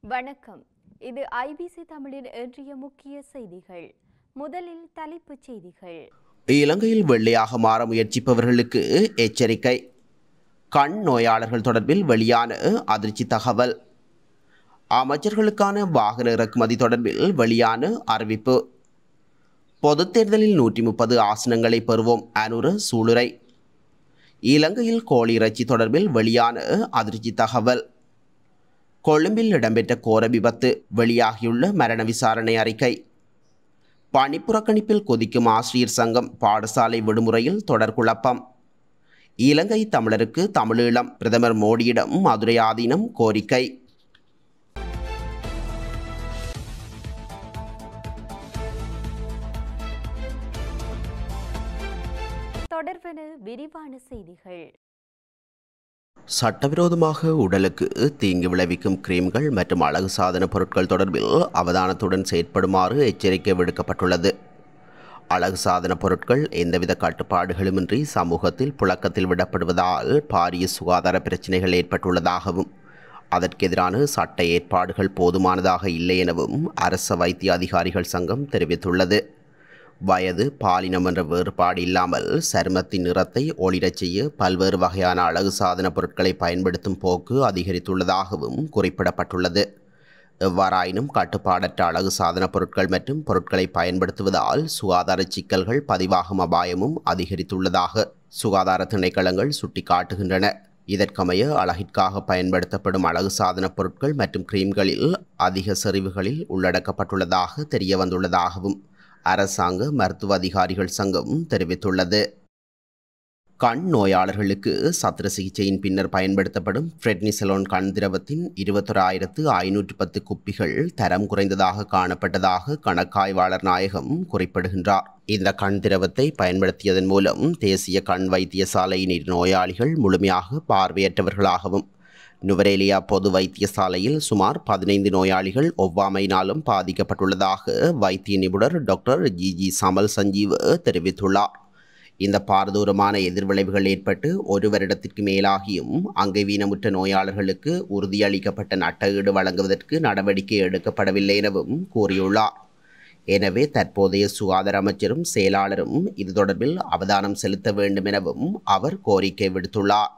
வணக்கம். இது ஐபிசி தமிழின் இன்றைய முக்கிய செய்திகள். முதலில் தலைப்புச் செய்திகள். இலங்கையில் வெள்ளையாக மாற முயற்சிப்பவர்களுக்கு எச்சரிக்கை. கண் நோயாளர்கள் தொடர்பில் வெளியான அதிர்ச்சி தகவல். அமைச்சர்களுக்கான வாகன இறக்குமதி தொடர்பில் வெளியான அறிவிப்பு. பொதுத் தேர்தலில் நூற்றி முப்பது ஆசனங்களை பெறுவோம் அனுர சூளுரை. இலங்கையில் கோழி இறைச்சி தொடர்பில் வெளியான அதிர்ச்சி தகவல். கொழும்பில் இடம்பெற்ற கோர விபத்து வெளியாகியுள்ள மரண விசாரணை அறிக்கை. பணிப்புறக்கணிப்பில் கொதிக்கும் ஆசிரியர் சங்கம் பாடசாலை விடுமுறையில் தொடர் குழப்பம். இலங்கை தமிழருக்கு தமிழீழம் பிரதமர் மோடியிடம் மதுரை ஆதீனம் கோரிக்கை. தொடர்பென விரிவான செய்திகள். சட்டவிரோதமாக உடலுக்கு தீங்கு விளைவிக்கும் கிரீம்கள் மற்றும் அழகு சாதன பொருட்கள் தொடர்பில் அவதானத்துடன் செயற்படுமாறு எச்சரிக்கை விடுக்கப்பட்டுள்ளது. அழகு சாதன பொருட்கள் எந்தவித கட்டுப்பாடுகளுமின்றி சமூகத்தில் புழக்கத்தில் விடப்படுவதால் பாரிய சுகாதார பிரச்சினைகள் ஏற்பட்டுள்ளதாகவும் அதற்கெதிரான சட்ட ஏற்பாடுகள் போதுமானதாக இல்லை எனவும் அரச வைத்திய அதிகாரிகள் சங்கம் தெரிவித்துள்ளது. வயது பாலினம் என்ற வேறுபாடு இல்லாமல் சருமத்தின் நிறத்தை ஒளிரச் செய்ய பல்வேறு வகையான அழகு சாதன பொருட்களை பயன்படுத்தும் போக்கு அதிகரித்துள்ளதாகவும் குறிப்பிடப்பட்டுள்ளது. எவ்வாறாயினும் கட்டுப்பாடற்ற அழகு சாதன பொருட்கள் மற்றும் பொருட்களை பயன்படுத்துவதால் சுகாதார சிக்கல்கள் பதிவாகும் அபாயமும் அதிகரித்துள்ளதாக சுகாதார திணைக்களங்கள் சுட்டிக்காட்டுகின்றன. இதற்கமைய அழகிற்காக பயன்படுத்தப்படும் அழகு சாதன பொருட்கள் மற்றும் கிரீம்களில் அதிக செறிவுகளில் உள்ளடக்கப்பட்டுள்ளதாக தெரிய வந்துள்ளதாகவும் அரசாங்க மருத்துவ அதிகாரிகள் சங்கம் தெரிவித்துள்ளது. கண் நோயாளர்களுக்கு சத்திர சிகிச்சையின் பின்னர் பயன்படுத்தப்படும் ஃப்ரெட்னிசலோன் கண் திரவத்தின் இருபத்தொராயிரத்து ஐநூற்று பத்து குப்பிகள் தரம் குறைந்ததாக காணப்பட்டதாக கணக்காய்வாளர் நாயகம் குறிப்பிடுகின்றார். இந்த கண் திரவத்தை பயன்படுத்தியதன் மூலம் தேசிய கண் வைத்தியசாலையின் நோயாளிகள் முழுமையாக பார்வையற்றவர்களாகவும் நுவரேலியா பொது வைத்தியசாலையில் சுமார் பதினைந்து நோயாளிகள் ஒவ்வாமையினாலும் பாதிக்கப்பட்டுள்ளதாக வைத்திய நிபுணர் doctor G G Chamal Sanjeev தெரிவித்துள்ளார். இந்த பாரதூரமான எதிர்விளைவுகள் ஏற்பட்டு ஒரு வருடத்திற்கு மேலாகியும் அங்கவீனமுற்ற நோயாளர்களுக்கு உறுதியளிக்கப்பட்ட நட்டஈடு வழங்குவதற்கு நடவடிக்கை எடுக்கப்படவில்லை எனவும் கூறியுள்ளார். எனவே தற்போதைய சுகாதார அமைச்சரும் செயலாளரும் இது தொடர்பில் அவதானம் செலுத்த வேண்டும் எனவும் அவர் கோரிக்கை விடுத்துள்ளார்.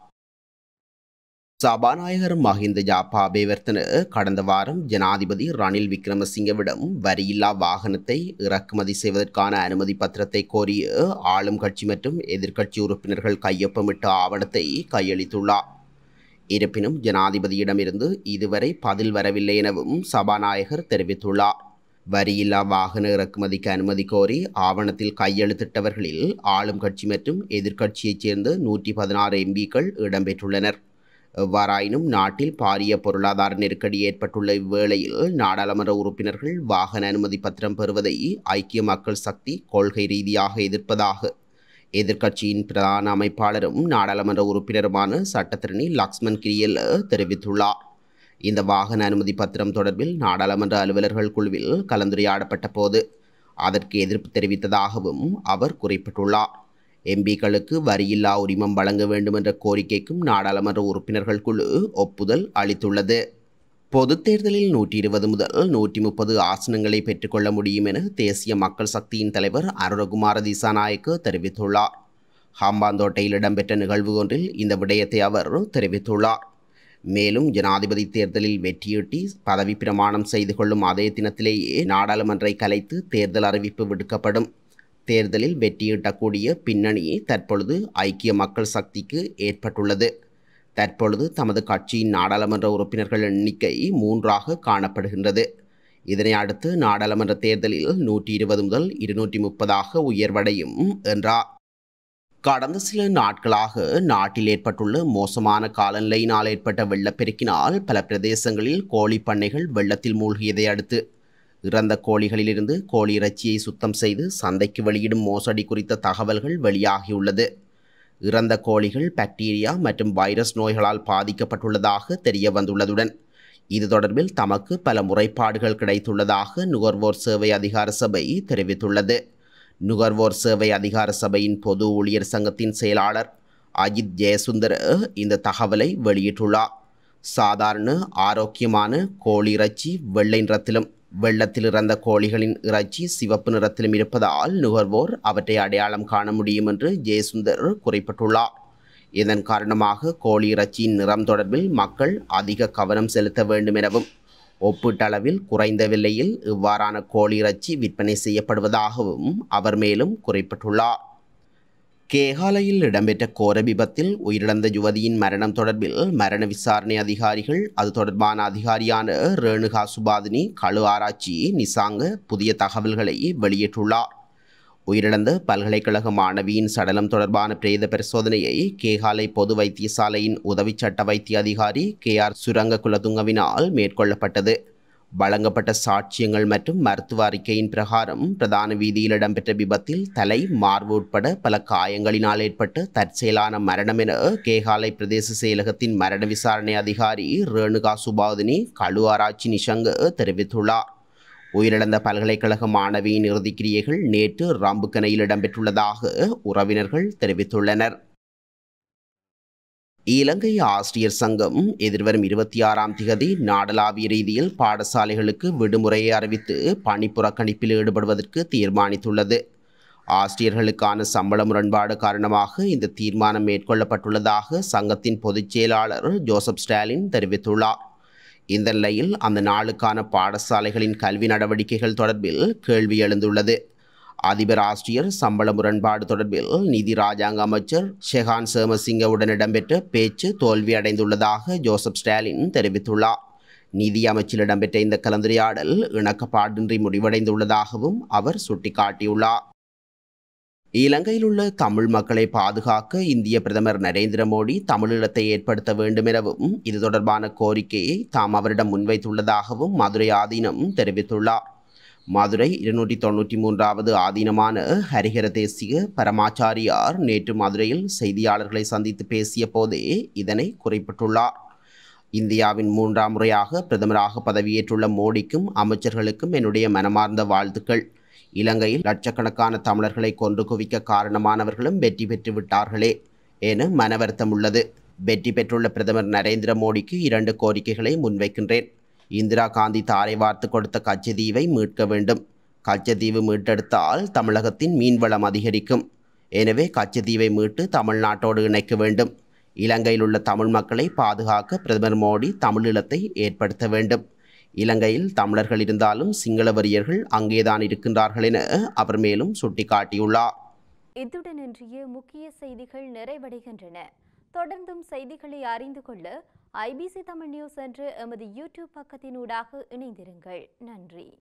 சபாநாயகர் மஹிந்த ஜாபா அபேவர்த்தன கடந்த வாரம் ஜனாதிபதி ரணில் விக்ரமசிங்கவிடம் வரியில்லா வாகனத்தை இறக்குமதி செய்வதற்கான அனுமதி பத்திரத்தை கோரிய ஆளும் கட்சி மற்றும் எதிர்க்கட்சி உறுப்பினர்கள் கையொப்பமிட்ட ஆவணத்தை கையளித்துள்ளார். இருப்பினும் ஜனாதிபதியிடமிருந்து இதுவரை பதில் வரவில்லை எனவும் சபாநாயகர் தெரிவித்துள்ளார். வரியில்லா வாகன இறக்குமதிக்கு அனுமதி கோரி ஆவணத்தில் கையெழுத்திட்டவர்களில் ஆளும் கட்சி மற்றும் எதிர்க்கட்சியைச் சேர்ந்த நூற்றி பதினாறு எம்பிக்கள் இடம்பெற்றுள்ளனர். எவ்வாறாயினும் நாட்டில் பாரிய பொருளாதார நெருக்கடி ஏற்பட்டுள்ள இவ்வேளையில் நாடாளுமன்ற உறுப்பினர்கள் வாகன அனுமதி பத்திரம் பெறுவதை ஐக்கிய மக்கள் சக்தி கொள்கை ரீதியாக எதிர்ப்பதாக. எதிர்க்கட்சியின் பிரதான அமைப்பாளரும் நாடாளுமன்ற உறுப்பினருமான சட்டத்திரணி லக்ஷ்மன் கிரியல் தெரிவித்துள்ளார். இந்த வாகன அனுமதி பத்திரம் தொடர்பில் நாடாளுமன்ற அலுவலர்கள் குழுவில் கலந்துரையாடப்பட்ட போது அதற்கு எதிர்ப்பு தெரிவித்ததாகவும் அவர் குறிப்பிட்டுள்ளார். எம்பிக்களுக்கு வரியில்லா உரிமம் வழங்க வேண்டும் என்ற கோரிக்கைக்கும் நாடாளுமன்ற உறுப்பினர்கள் குழு ஒப்புதல் அளித்துள்ளது. பொதுத் தேர்தலில் நூற்றி இருபது முதல் நூற்றி முப்பது ஆசனங்களை பெற்றுக்கொள்ள முடியும் என தேசிய மக்கள் சக்தியின் தலைவர் அருணகுமார திசாநாயக்க தெரிவித்துள்ளார். ஹம்பாந்தோட்டையில் இடம்பெற்ற நிகழ்வு ஒன்றில் இந்த விடயத்தை அவர் தெரிவித்துள்ளார். மேலும் ஜனாதிபதி தேர்தலில் வெற்றியீட்டி பதவி பிரமாணம் செய்து கொள்ளும் அதே தினத்திலேயே நாடாளுமன்றை கலைத்து தேர்தல் அறிவிப்பு விடுக்கப்படும். தேர்தலில் வெற்றியீட்டக்கூடிய பின்னணியை தற்பொழுது ஐக்கிய மக்கள் சக்திக்கு ஏற்பட்டுள்ளது. தற்பொழுது தமது கட்சியின் நாடாளுமன்ற உறுப்பினர்கள் எண்ணிக்கை மூன்றாக காணப்படுகின்றது. இதனை அடுத்து நாடாளுமன்ற தேர்தலில் நூற்றி இருபது முதல் இருநூற்றி முப்பதாக உயர்வடையும் என்றார் கடந்த சில நாட்களாக நாட்டில் ஏற்பட்டுள்ள மோசமான காலநிலையினால் ஏற்பட்ட வெள்ளப்பெருக்கினால் பல பிரதேசங்களில் கோழி பண்ணைகள் வெள்ளத்தில் மூழ்கியதை அடுத்து இறந்த கோழிகளிலிருந்து கோழி இறைச்சியை சுத்தம் செய்து சந்தைக்கு வெளியிடும் மோசடி குறித்த தகவல்கள் வெளியாகியுள்ளது. இறந்த கோழிகள் பாக்டீரியா மற்றும் வைரஸ் நோய்களால் பாதிக்கப்பட்டுள்ளதாக தெரிய வந்துள்ளதுடன் இது தொடர்பில் தமக்கு பல முறைப்பாடுகள் கிடைத்துள்ளதாக நுகர்வோர் சேவை அதிகார சபை தெரிவித்துள்ளது. நுகர்வோர் சேவை அதிகார சபையின் பொது ஊழியர் சங்கத்தின் செயலாளர் அஜித் ஜெயசுந்தர இந்த தகவலை வெளியிட்டுள்ளார். சாதாரண ஆரோக்கியமான கோழி இறைச்சி வெள்ளை நிறத்திலும் வெள்ளத்தில் இறந்த கோழிகளின் இறைச்சி சிவப்பு நிறத்திலும் இருப்பதால் நுகர்வோர் அவற்றை அடையாளம் காண முடியும் என்று ஜெயசுந்தர் குறிப்பிட்டுள்ளார். இதன் காரணமாக கோழி இறைச்சியின் நிறம் தொடர்பில் மக்கள் அதிக கவனம் செலுத்த வேண்டும் எனவும் ஒப்பீட்டளவில் குறைந்த விலையில் இவ்வாறான கோழி இறைச்சி விற்பனை செய்யப்படுவதாகவும் அவர் மேலும் குறிப்பிட்டுள்ளார். கேகாலையில் இடம்பெற்ற கோர விபத்தில் உயிரிழந்த யுவதியின் மரணம் தொடர்பில் மரண விசாரணை அதிகாரிகள் அது தொடர்பான அதிகாரியான ரேணுகா சுபாதினி களு ஆராய்ச்சி நிசாங்க புதிய தகவல்களை வெளியிட்டுள்ளார் உயிரிழந்த பல்கலைக்கழக மாணவியின் சடலம் தொடர்பான பிரேத பரிசோதனையை கேகாலை பொது வைத்தியசாலையின் உதவி சட்ட வைத்திய அதிகாரி கே ஆர் சுரங்க குலதுங்கவினால் மேற்கொள்ளப்பட்டது வழங்கப்பட்ட சாட்சியங்கள் மற்றும் மருத்துவ அறிக்கையின் பிரகாரம் பிரதான வீதியில் இடம்பெற்ற விபத்தில் தலை மார்பு உட்பட பல காயங்களினால் ஏற்பட்ட தற்செயலான மரணம் என கேகாலை பிரதேச செயலகத்தின் மரண விசாரணை அதிகாரி ரேணுகா சுபாதினி கழு ஆராய்ச்சி நிஷங்க தெரிவித்துள்ளார். உயிரிழந்த பல்கலைக்கழக மாணவியின் இறுதிக்கிரியைகள் நேற்று ராம்புக்கனையில் இடம்பெற்றுள்ளதாக உறவினர்கள் தெரிவித்துள்ளனர். இலங்கை ஆசிரியர் சங்கம் எதிர்வரும் இருபத்தி ஆறாம் திகதி நாடளாவிய ரீதியில் பாடசாலைகளுக்கு விடுமுறையை அறிவித்து பணி புறக்கணிப்பில் ஈடுபடுவதற்கு தீர்மானித்துள்ளது. ஆசிரியர்களுக்கான சம்பள முரண்பாடு காரணமாக இந்த தீர்மானம் மேற்கொள்ளப்பட்டுள்ளதாக சங்கத்தின் பொதுச் செயலாளர் ஜோசப் ஸ்டாலின் தெரிவித்துள்ளார். இந்த நிலையில் அந்த நாளுக்கான பாடசாலைகளின் கல்வி நடவடிக்கைகள் தொடர்பில் கேள்வி எழுந்துள்ளது. அதிபர் ஆஸ்திரியர் சம்பள முரண்பாடு தொடர்பில் நிதி ராஜாங்க அமைச்சர் ஷெஹான் சேமசிங்கவுடன் இடம்பெற்ற பேச்சு தோல்வியடைந்துள்ளதாக ஜோசப் ஸ்டாலின் தெரிவித்துள்ளார். நிதி அமைச்சில் இடம்பெற்ற இந்த கலந்துரையாடல் இணக்கப்பாடின்றி முடிவடைந்துள்ளதாகவும் அவர் சுட்டிக்காட்டியுள்ளார். இலங்கையில் உள்ள தமிழ் மக்களை பாதுகாக்க இந்திய பிரதமர் நரேந்திர மோடி தமிழீழத்தை ஏற்படுத்த வேண்டும் எனவும் இது தொடர்பான கோரிக்கையை தாம் அவரிடம் முன்வைத்துள்ளதாகவும் மதுரை ஆதீனம் தெரிவித்துள்ளார். மதுரை இருநூற்றி தொண்ணூற்றி மூன்றாவது ஆதீனமான ஹரிஹர தேசிய பரமாச்சாரியார் நேற்று மதுரையில் செய்தியாளர்களை சந்தித்து பேசிய போதே இதனை குறிப்பிட்டுள்ளார். இந்தியாவின் மூன்றாம் முறையாக பிரதமராக பதவியேற்றுள்ள மோடிக்கும் அமைச்சர்களுக்கும் என்னுடைய மனமார்ந்த வாழ்த்துக்கள். இலங்கையில் லட்சக்கணக்கான தமிழர்களை கொன்று குவிக்க காரணமானவர்களும் வெற்றி பெற்று விட்டார்களே என மனவருத்தம் உள்ளது. வெற்றி பெற்றுள்ள பிரதமர் நரேந்திர மோடிக்கு இரண்டு கோரிக்கைகளை முன்வைக்கின்றேன். இந்திரா காந்தி தாரை வார்த்து கொடுத்த கச்சதீவை மீட்க வேண்டும். கச்சத்தீவு மீட்டெடுத்தால் தமிழகத்தின் மீன்வளம் அதிகரிக்கும். எனவே கச்சத்தீவை மீட்டு தமிழ்நாட்டோடு இணைக்க வேண்டும். இலங்கையில் உள்ள தமிழ் மக்களை பாதுகாக்க பிரதமர் மோடி தமிழீழத்தை ஏற்படுத்த வேண்டும். இலங்கையில் தமிழர்கள் இருந்தாலும் சிங்கள வரியர்கள் அங்கேதான் இருக்கின்றார்கள் என அவர் மேலும் சுட்டிக்காட்டியுள்ளார். இத்துடன் இன்றைய முக்கிய செய்திகள் நிறைவடைகின்றன. தொடர்ந்தும் செய்திகளை அறிந்து கொள்ள ஐபிசி தமிழ் நியூஸ் என்ற எமது யூடியூப் பக்கத்தினூடாக இணைந்திருங்கள். நன்றி.